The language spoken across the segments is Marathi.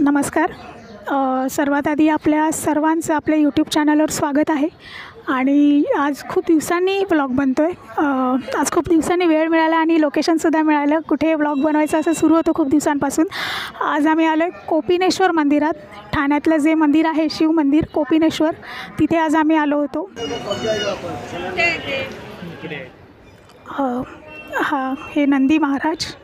नमस्कार. सर्वात आधी आपल्या सर्वांचं आपल्या यूट्यूब चॅनलवर स्वागत आहे. आणि आज खूप दिवसांनी ब्लॉग बनतो आहे आज खूप दिवसांनी वेळ मिळाला आणि लोकेशनसुद्धा मिळालं. कुठे ब्लॉग बनवायचं असं सुरू होतं खूप दिवसांपासून. आज आम्ही आलो आहे कोपिनेश्वर मंदिरात. ठाण्यातलं जे मंदिर आहे शिव मंदिर कोपिनेश्वर तिथे आज आम्ही आलो होतो. हा हे नंदी महाराज.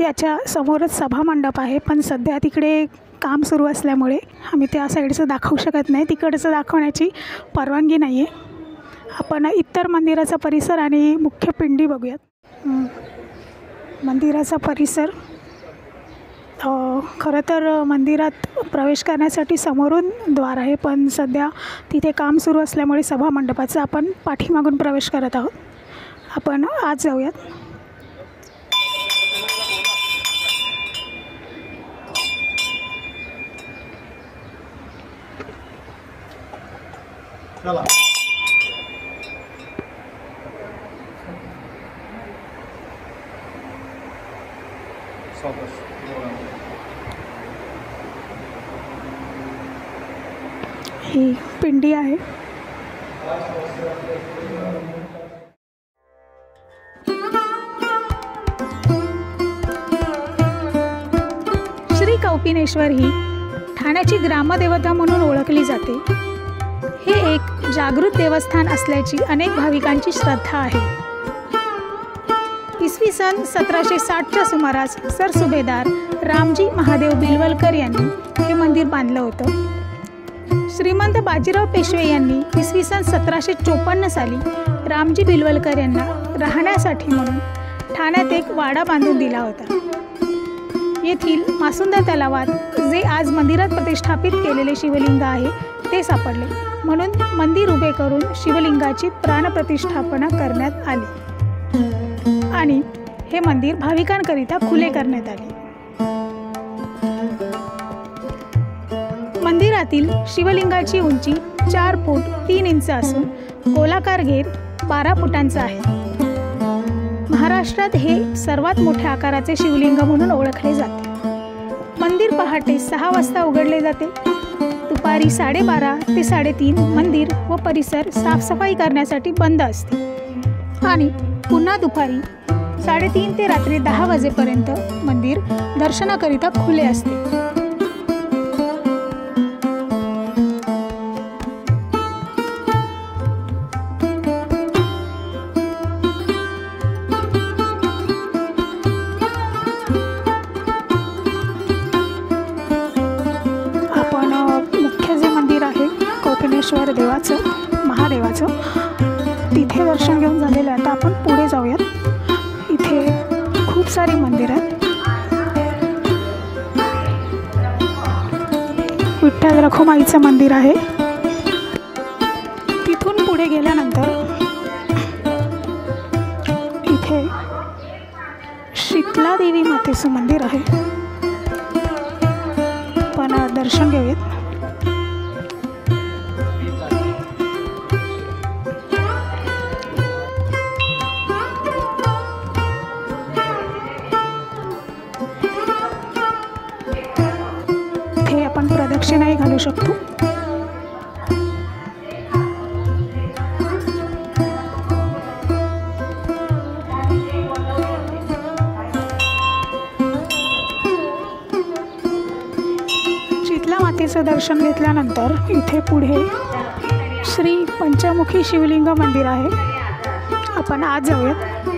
याच्या समोरच सभामंडप आहे पण सध्या तिकडे काम सुरू असल्यामुळे आम्ही त्या साईडचं दाखवू शकत नाही. तिकडचं दाखवण्याची परवानगी नाही आहे आपण इतर मंदिराचा परिसर आणि मुख्य पिंडी बघूयात. मंदिराचा परिसर खरं तर मंदिरात प्रवेश करण्यासाठी समोरून द्वार आहे पण सध्या तिथे काम सुरू असल्यामुळे सभामंडपाचा आपण पाठीमागून प्रवेश करत आहोत. आपण आज जाऊयात. चला. ही पिंडी आहे. श्री कौपिनेश्वर ही ठाण्याची ग्रामदेवता म्हणून ओळखली जाते. हे एक जागृत देवस्थान असल्याची अनेक भाविकांची श्रद्धा आहे. इसवी सन सतराशे साठच्या सुमारास सर सुभेदार रामजी महादेव बिलवलकर यांनी हे मंदिर बांधलं होतं. श्रीमंत बाजीराव पेशवे यांनी इसवी सन सतराशे चोपन्न साली रामजी बिलवलकर यांना राहण्यासाठी म्हणून ठाण्यात एक वाडा बांधून दिला होता. येथील मासुंदर तलावात जे आज मंदिरात प्रतिष्ठापित केलेले शिवलिंग आहे ते सापडले. म्हणून मंदिर उभे करून शिवलिंगाची प्राणप्रतिष्ठापना करण्यात आली. आणि हे मंदिर भाविकांकरिता खुले करण्यात आले. मंदिरातील शिवलिंगाची उंची चार फूट तीन इंच असून गोलाकार घेर बारा फुटांचा आहे. महाराष्ट्रात हे सर्वात मोठ्या आकाराचे शिवलिंग म्हणून ओळखले जाते. मंदिर पहाटे सहा वाजता उघडले जाते. दुपारी साडेबारा ते साडेतीन मंदिर व परिसर साफसफाई करण्यासाठी बंद असते. आणि पुन्हा दुपारी साडेतीन ते रात्री दहा वाजेपर्यंत मंदिर दर्शनाकरिता खुले असते. कोपिनेश्वर देवाचं महादेवाचं तिथे दर्शन घेऊन झालेलं आहे. आता आपण पुढे जाऊयात. इथे खूप सारी मंदिरं आहेत. विठ्ठल रखुमाईचं मंदिर आहे. तिथून पुढे गेल्यानंतर इथे शीतला देवी मातेचं मंदिर आहे. पण दर्शन घेऊयात. आपण घालू शकतो. शीतला मातेचं दर्शन घेतल्यानंतर इथे पुढे श्री पंचमुखी शिवलिंग मंदिर आहे. आपण आज जाऊयात.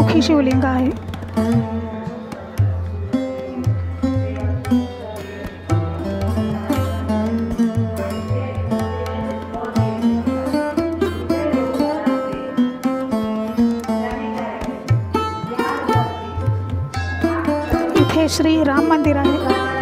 हे शिवलिंग आहे. इथे श्री राम मंदिर आहे.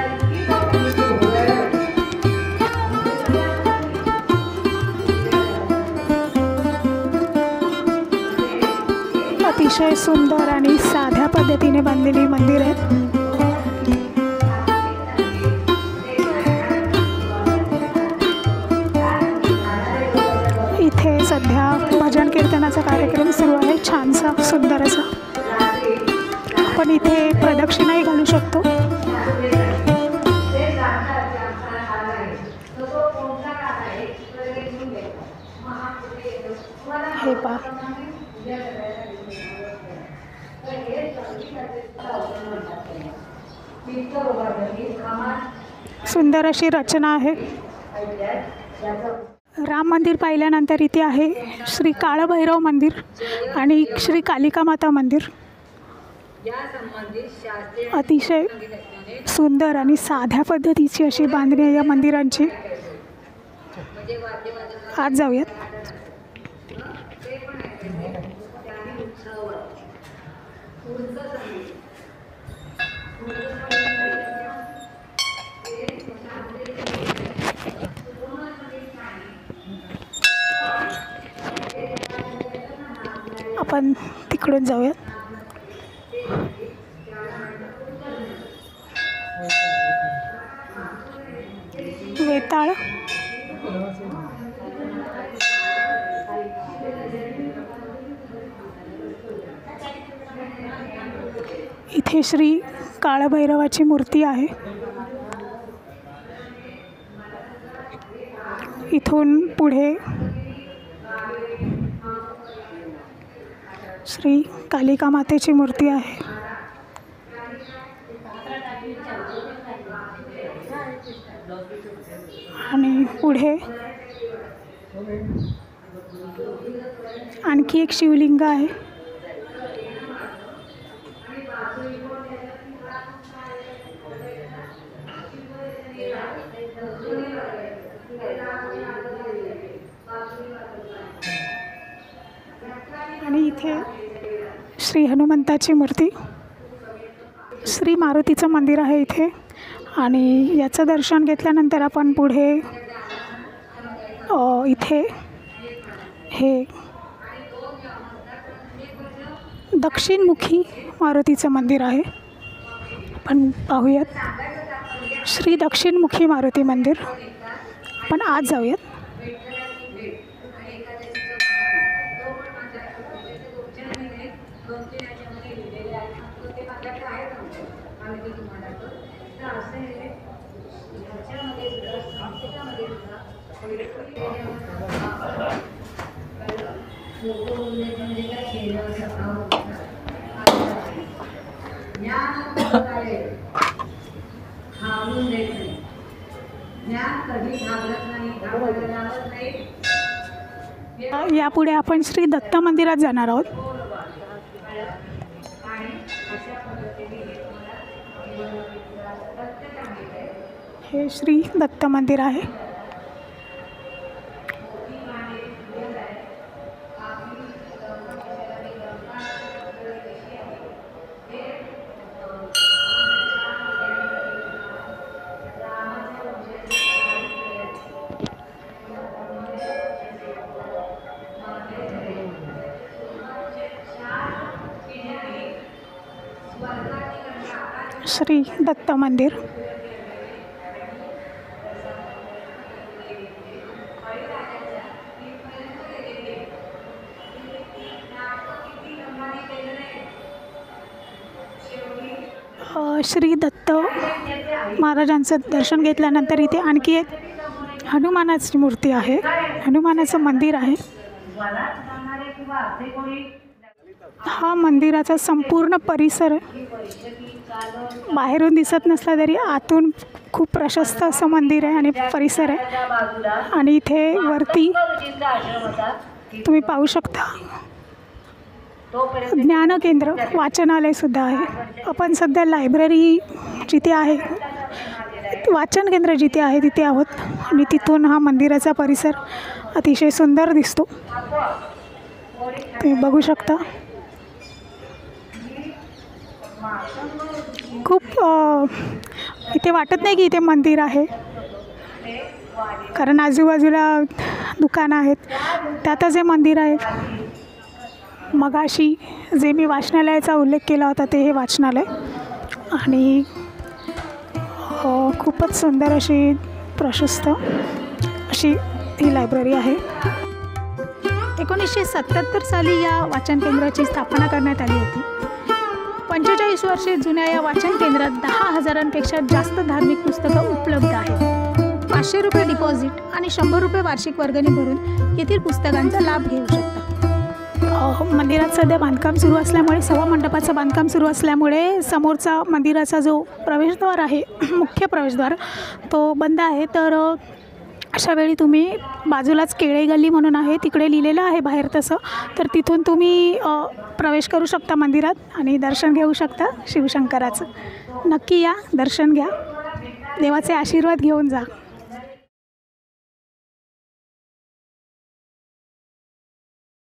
अतिशय सुंदर आणि साध्या पद्धतीने बांधलेली मंदिर आहेत इथे सध्या भजन कीर्तनाचा कार्यक्रम सुरू आहे. छानसा सुंदर असा. आपण इथे प्रदक्षिणाही घालू शकतो. हे पा सुंदर अशी रचना आहे. राम मंदिर पाहिल्यानंतर इथे आहे श्री काळभैरव मंदिर आणि श्री कालिका माता मंदिर. अतिशय सुंदर आणि साध्या पद्धतीची अशी बांधणी आहे या मंदिरांची. आज जाऊयात. आपण तिकडून जाऊयात. वेताळ इथे श्री काळभैरवाची मूर्ती आहे. इथून पुढे श्री कालिका मातेची मूर्ती आहे. आणि पुढे आणखी एक शिवलिंग आहे. इथे श्री हनुमंताची मूर्ती श्री मारुतीचं मंदिर आहे इथे. आणि याचं दर्शन घेतल्यानंतर आपण पुढे इथे हे दक्षिणमुखी मारुतीचं मंदिर आहे. आपण पाहूयात. श्री दक्षिणमुखी मारुती मंदिर. आपण आज जाऊयात. घाबरून देत नाही ज्ञान कधी घाबरत नाही नाही. यापुढे आपण श्री दत्त मंदिरात जाणार आहोत. हे श्री दत्त मंदिर आहे. श्री दत्त मंदिर. श्री दत्त महाराजांचं दर्शन घेतल्यानंतर इथे आणखी एक हनुमानाची मूर्ती आहे. हनुमानाचं मंदिर आहे. हा मंदिराचा संपूर्ण परिसर आहे. बाहेरून दिसत नसला तरी आतून खूप प्रशस्त असं मंदिर आहे आणि परिसर आहे. आणि इथे वरती तुम्ही पाहू शकता. ज्ञान केंद्र वाचनालयसुद्धा आहे. आपण सध्या लायब्ररी जिथे आहे वाचन केंद्र जिथे आहे तिथे आहोत. आणि तिथून हा मंदिराचा परिसर अतिशय सुंदर दिसतो. तुम्ही बघू शकता. खूप इथे वाटत नाही की इथे मंदिर आहे. कारण आजूबाजूला दुकानं आहेत. त्यातच हे मंदिर आहे मगाशी जे मी वाचनालयाचा उल्लेख केला होता ते हे वाचनालय. आणि खूपच सुंदर अशी प्रशस्त अशी ही लायब्ररी आहे. एकोणीसशे सत्याहत्तर साली या वाचन केंद्राची स्थापना करण्यात आली होती. पंचेचाळीस वर्षे जुन्या या वाचन केंद्रात दहा हजारांपेक्षा जास्त धार्मिक पुस्तकं उपलब्ध आहेत. पाचशे रुपये डिपॉझिट आणि शंभर रुपये वार्षिक वर्गणी भरून येथील पुस्तकांचा लाभ घेऊ शकता. मंदिरात सध्या बांधकाम सुरू असल्यामुळे सभा मंडपाचं बांधकाम सुरू असल्यामुळे समोरचा मंदिराचा जो प्रवेशद्वार आहे मुख्य प्रवेशद्वार तो बंद आहे. तर अशा वेळी तुम्ही बाजूलाच केळे गल्ली म्हणून आहे तिकडे लिहिलेलं आहे बाहेर तसं. तर तिथून तुम्ही प्रवेश करू शकता मंदिरात आणि दर्शन घेऊ शकता शिवशंकराचं. नक्की या दर्शन घ्या. देवाचे आशीर्वाद घेऊन जा.